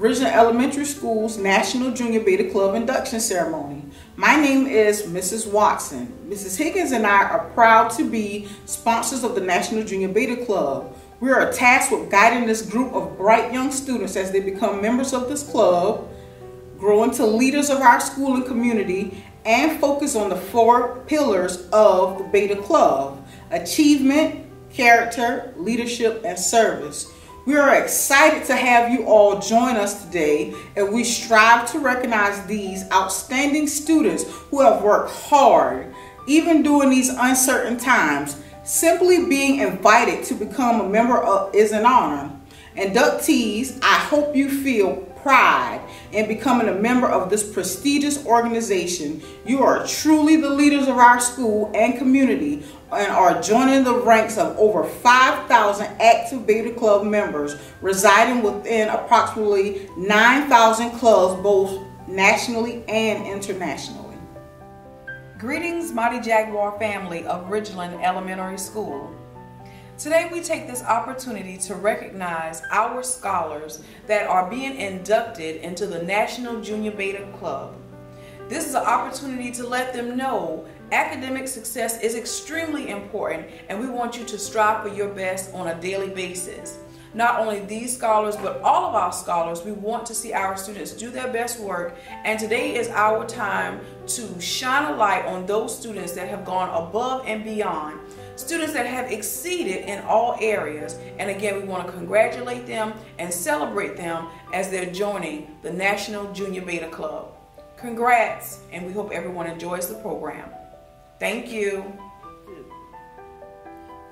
to Ridgeland Elementary School's National Junior Beta Club induction ceremony. My name is Mrs. Watson. Mrs. Higgins and I are proud to be sponsors of the National Junior Beta Club. We are tasked with guiding this group of bright young students as they become members of this club, grow into leaders of our school and community, and focus on the four pillars of the Beta Club achievement, character, leadership, and service. We are excited to have you all join us today, and we strive to recognize these outstanding students who have worked hard, even during these uncertain times. Simply being invited to become a member of, is an honor. Inductees, I hope you feel pride in becoming a member of this prestigious organization. You are truly the leaders of our school and community and are joining the ranks of over 5,000 active Beta Club members residing within approximately 9,000 clubs both nationally and internationally. Greetings, Mighty Jaguar family of Ridgeland Elementary School. Today we take this opportunity to recognize our scholars that are being inducted into the National Junior Beta Club. This is an opportunity to let them know academic success is extremely important and we want you to strive for your best on a daily basis. Not only these scholars, but all of our scholars, we want to see our students do their best work. And today is our time to shine a light on those students that have gone above and beyond. Students that have exceeded in all areas. And again, we want to congratulate them and celebrate them as they're joining the National Junior Beta Club. Congrats, and we hope everyone enjoys the program. Thank you.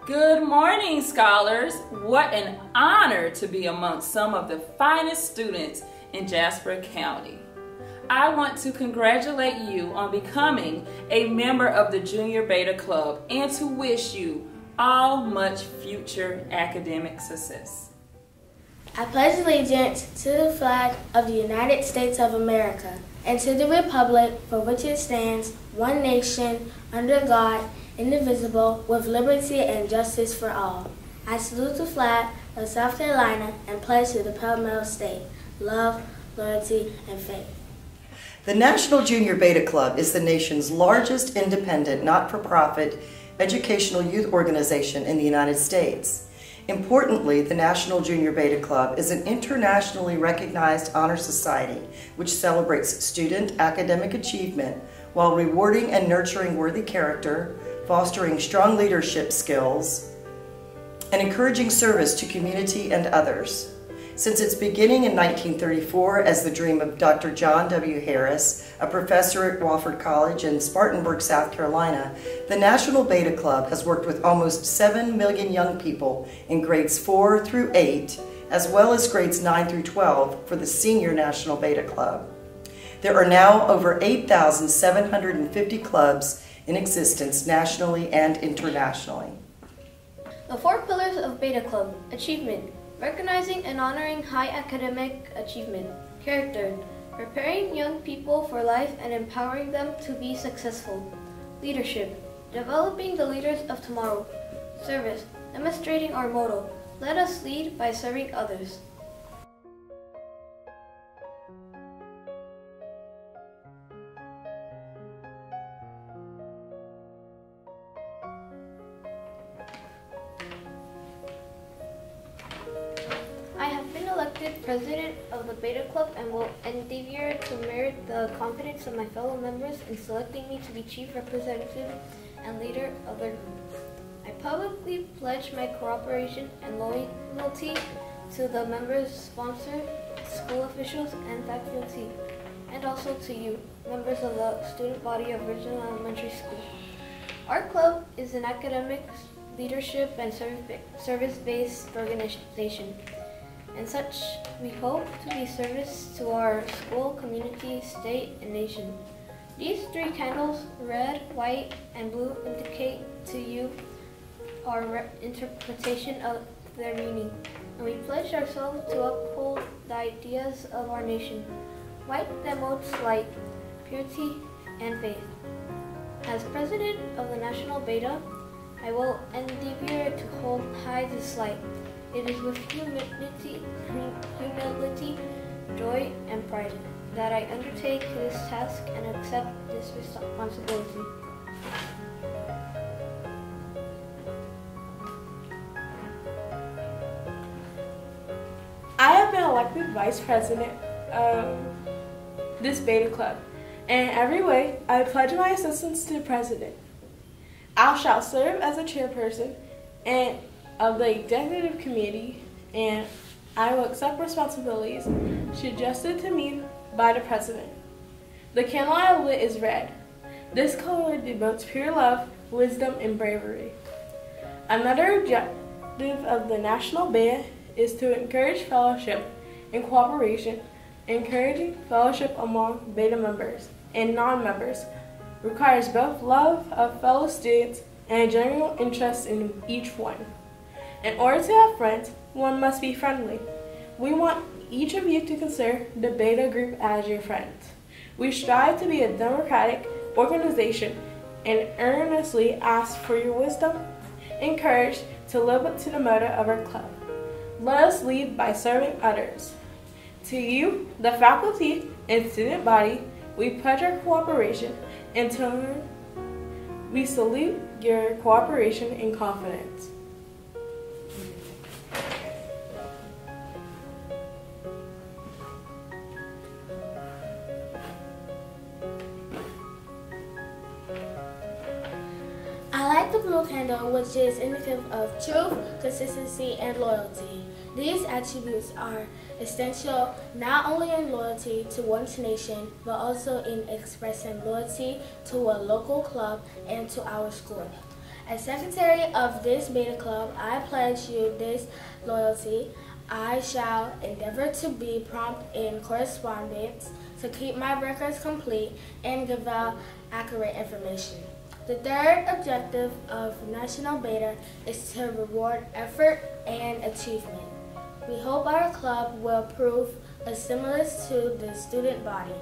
Good morning, scholars. What an honor to be amongst some of the finest students in Jasper County. I want to congratulate you on becoming a member of the Junior Beta Club and to wish you all much future academic success. I pledge allegiance to the flag of the United States of America and to the republic for which it stands, one nation, under God, indivisible, with liberty and justice for all. I salute the flag of South Carolina and pledge to the Palmetto State love, loyalty, and faith. The National Junior Beta Club is the nation's largest independent, not-for-profit educational youth organization in the United States. Importantly, the National Junior Beta Club is an internationally recognized honor society which celebrates student academic achievement while rewarding and nurturing worthy character, fostering strong leadership skills, and encouraging service to community and others. Since its beginning in 1934 as the dream of Dr. John W. Harris, a professor at Wofford College in Spartanburg, South Carolina, the National Beta Club has worked with almost 7 million young people in grades 4 through 8, as well as grades 9 through 12 for the Senior National Beta Club. There are now over 8,750 clubs in existence nationally and internationally. The four pillars of Beta Club, achievement, Recognizing and honoring high academic achievement. Character. Preparing young people for life and empowering them to be successful. Leadership. Developing the leaders of tomorrow. Service. Demonstrating our motto. Let us lead by serving others. Endeavor to merit the confidence of my fellow members in selecting me to be chief representative and leader of their group. I publicly pledge my cooperation and loyalty to the members, sponsor, school officials, and faculty, and also to you, members of the student body of Ridgeland Elementary School. Our club is an academic, leadership, and service-based organization and such we hope to be service to our school, community, state, and nation. These three candles, red, white, and blue, indicate to you our interpretation of their meaning, and we pledge ourselves to uphold the ideas of our nation. White denotes light, purity, and faith. As president of the National Beta, I will endeavor to hold high this light It is with humility, humility, joy, and pride that I undertake this task and accept this responsibility. I have been elected vice president of this Beta Club, and in every way I pledge my assistance to the president. I shall serve as a chairperson and of the executive committee, and I will accept responsibilities suggested to me by the president. The candle I lit is red. This color denotes pure love, wisdom, and bravery. Another objective of the National Beta is to encourage fellowship and cooperation. Encouraging fellowship among Beta members and non-members requires both love of fellow students and a genuine interest in each one. In order to have friends, one must be friendly. We want each of you to consider the Beta group as your friends. We strive to be a democratic organization and earnestly ask for your wisdom, encouraged to live up to the motto of our club. Let us lead by serving others. To you, the faculty and student body, we pledge our cooperation. And turn, we salute your cooperation and confidence. Candle, which is indicative of truth, consistency, and loyalty. These attributes are essential not only in loyalty to one's nation, but also in expressing loyalty to a local club and to our school. As secretary of this beta club, I pledge you this loyalty. I shall endeavor to be prompt in correspondence, to keep my records complete, and give out accurate information. The third objective of National Beta is to reward effort and achievement. We hope our club will prove a stimulus to the student body.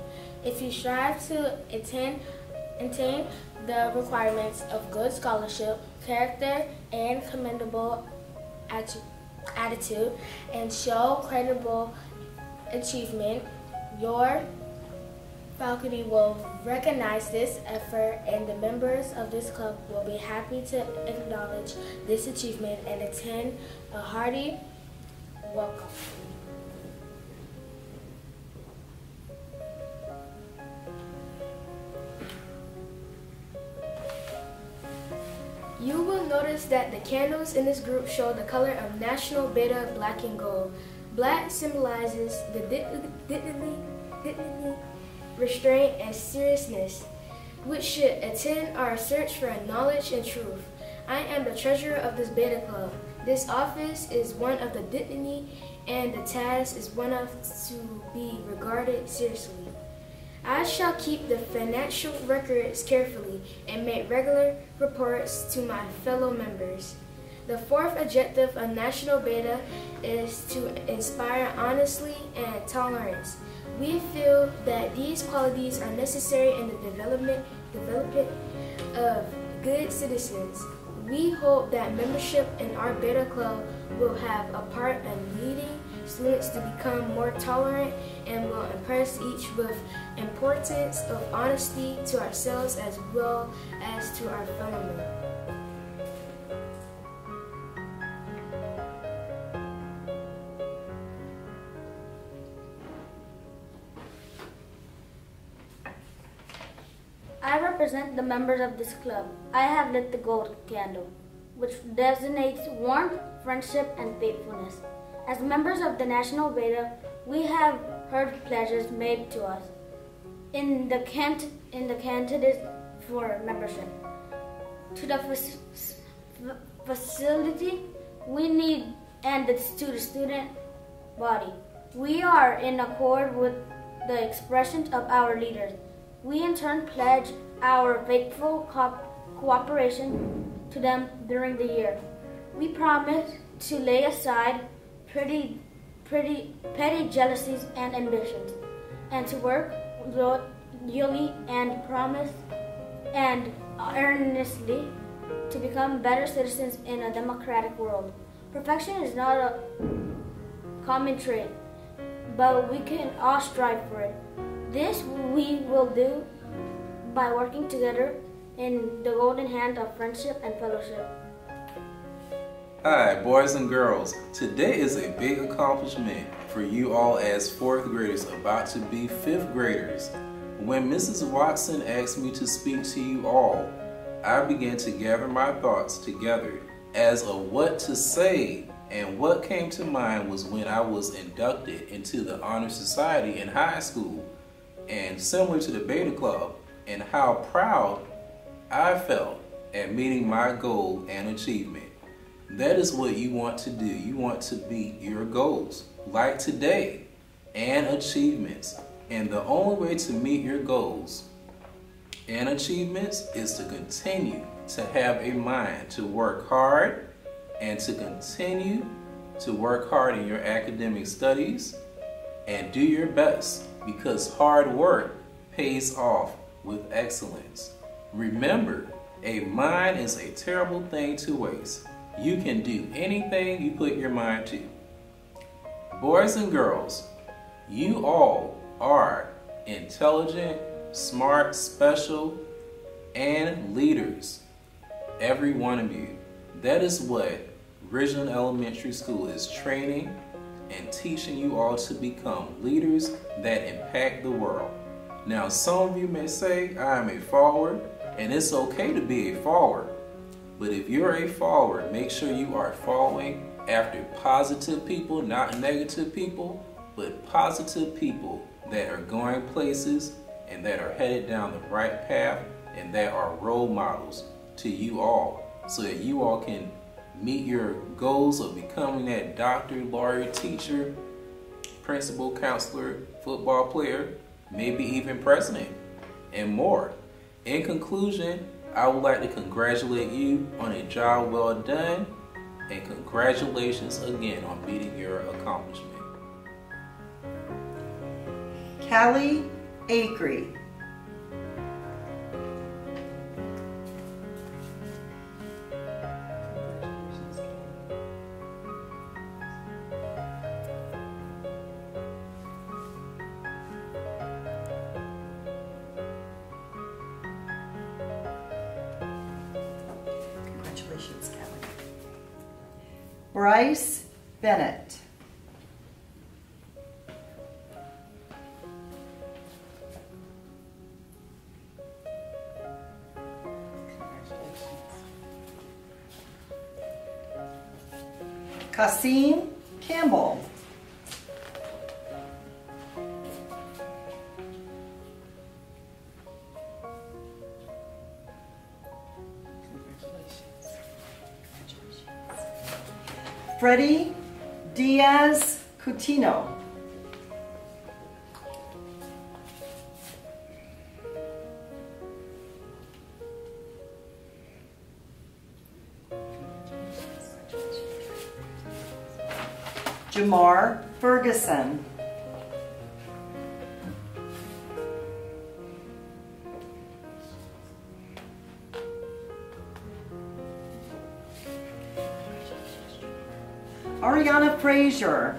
If you strive to attain, attain the requirements of good scholarship, character, and commendable attitude, and show credible achievement, your faculty will recognize this effort and the members of this club will be happy to acknowledge this achievement and attend a hearty welcome. You will notice that the candles in this group show the color of National Beta Black and Gold. Black symbolizes the dignity, dignity, restraint, and seriousness, which should attend our search for knowledge and truth. I am the treasurer of this Beta Club. This office is one of the dignity, and the task is one of to be regarded seriously. I shall keep the financial records carefully and make regular reports to my fellow members. The fourth objective of National Beta is to inspire honesty and tolerance. We feel that these qualities are necessary in the development, development of good citizens. We hope that membership in our Beta Club will have a part in leading students to become more tolerant and will impress each with importance of honesty to ourselves as well as to our fellow members of this club. I have lit the gold candle, which designates warmth, friendship, and faithfulness. As members of the National Beta, we have heard pledges made to us in the cant- in the candidates for membership. To the fac- facility we need and to the student body. We are in accord with the expressions of our leaders. We in turn pledge our faithful co- cooperation to them during the year. We promise to lay aside pretty, pretty, petty jealousies and ambitions, and to work loyally and promise and earnestly to become better citizens in a democratic world. Perfection is not a common trait, but we can all strive for it. This we will do by working together in the golden hand of friendship and fellowship. Hi, boys and girls. Today is a big accomplishment for you all as fourth graders about to be fifth graders. When Mrs. Watson asked me to speak to you all, I began to gather my thoughts together as of what to say and what came to mind was when I was inducted into the Honor Society in high school and similar to the Beta Club and how proud I felt at meeting my goal and achievement. That is what you want to do. You want to beat your goals, like today, and achievements. And the only way to meet your goals and achievements is to continue to have a mind to work hard and to continue to work hard in your academic studies and do your best because hard work pays off with excellence. Remember, a mind is a terrible thing to waste. You can do anything you put your mind to. Boys and girls, you all are intelligent, smart, special, and leaders. Every one of you. That is what Ridgeland Elementary School is training and teaching you all to become leaders that impact the world. Now, some of you may say, I am a forward, and it's okay to be a forward. But if you're a forward, make sure you are following after positive people, not negative people, but positive people that are going places and that are headed down the right path and that are role models to you all so that you all can meet your goals of becoming that doctor, lawyer, teacher, principal, counselor, football player, maybe even president, and more. In conclusion, I would like to congratulate you on a job well done and congratulations again on meeting your accomplishment. Callie Acree. Kasim Campbell. Freddie Diaz Coutinho. Jamar Ferguson. Ariana Frazier.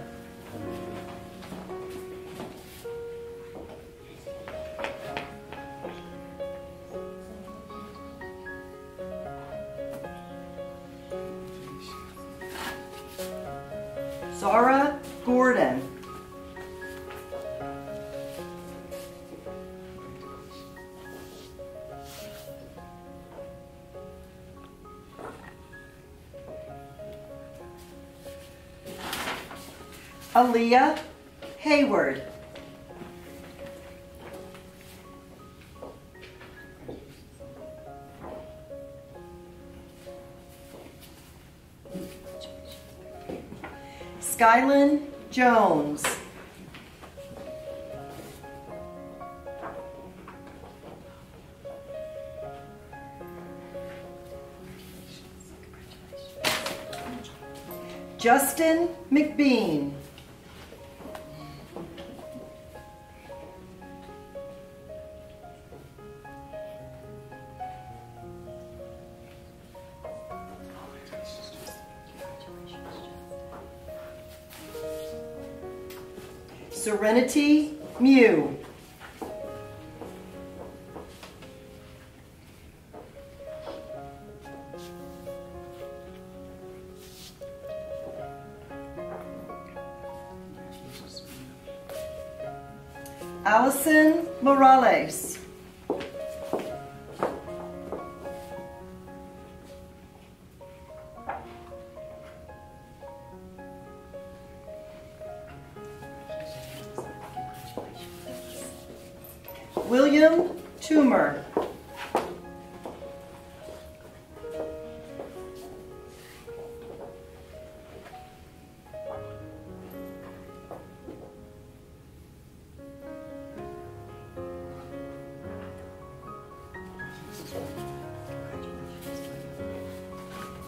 Gordon. Aaliyah Hayward. Skylin Jones. Justin McBean. Serenity Mew. Allison Morales.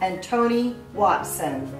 And Tony Watson.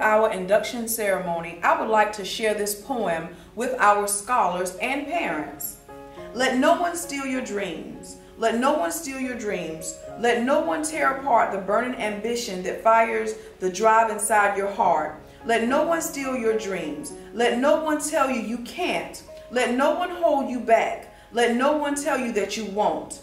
Our induction ceremony, I would like to share this poem with our scholars and parents. Let no one steal your dreams. Let no one steal your dreams. Let no one tear apart the burning ambition that fires the drive inside your heart. Let no one steal your dreams. Let no one tell you you can't. Let no one hold you back. Let no one tell you that you won't.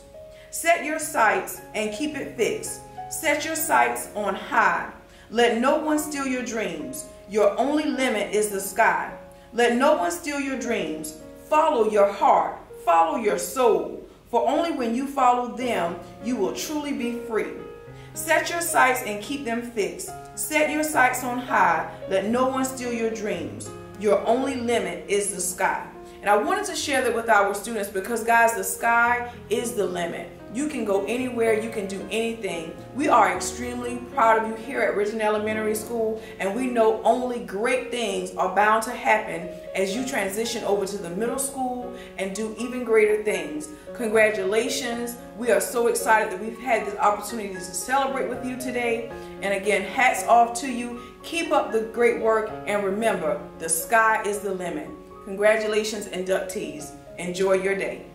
Set your sights and keep it fixed. Set your sights on high. Let no one steal your dreams. Your only limit is the sky. Let no one steal your dreams. Follow your heart. Follow your soul. For only when you follow them, you will truly be free. Set your sights and keep them fixed. Set your sights on high. Let no one steal your dreams. Your only limit is the sky. And I wanted to share that with our students because, guys, the sky is the limit. You can go anywhere, you can do anything. We are extremely proud of you here at Ridgeland Elementary School, and we know only great things are bound to happen as you transition over to the middle school and do even greater things. Congratulations. We are so excited that we've had this opportunity to celebrate with you today. And again, hats off to you. Keep up the great work, and remember, the sky is the limit. Congratulations, inductees. Enjoy your day.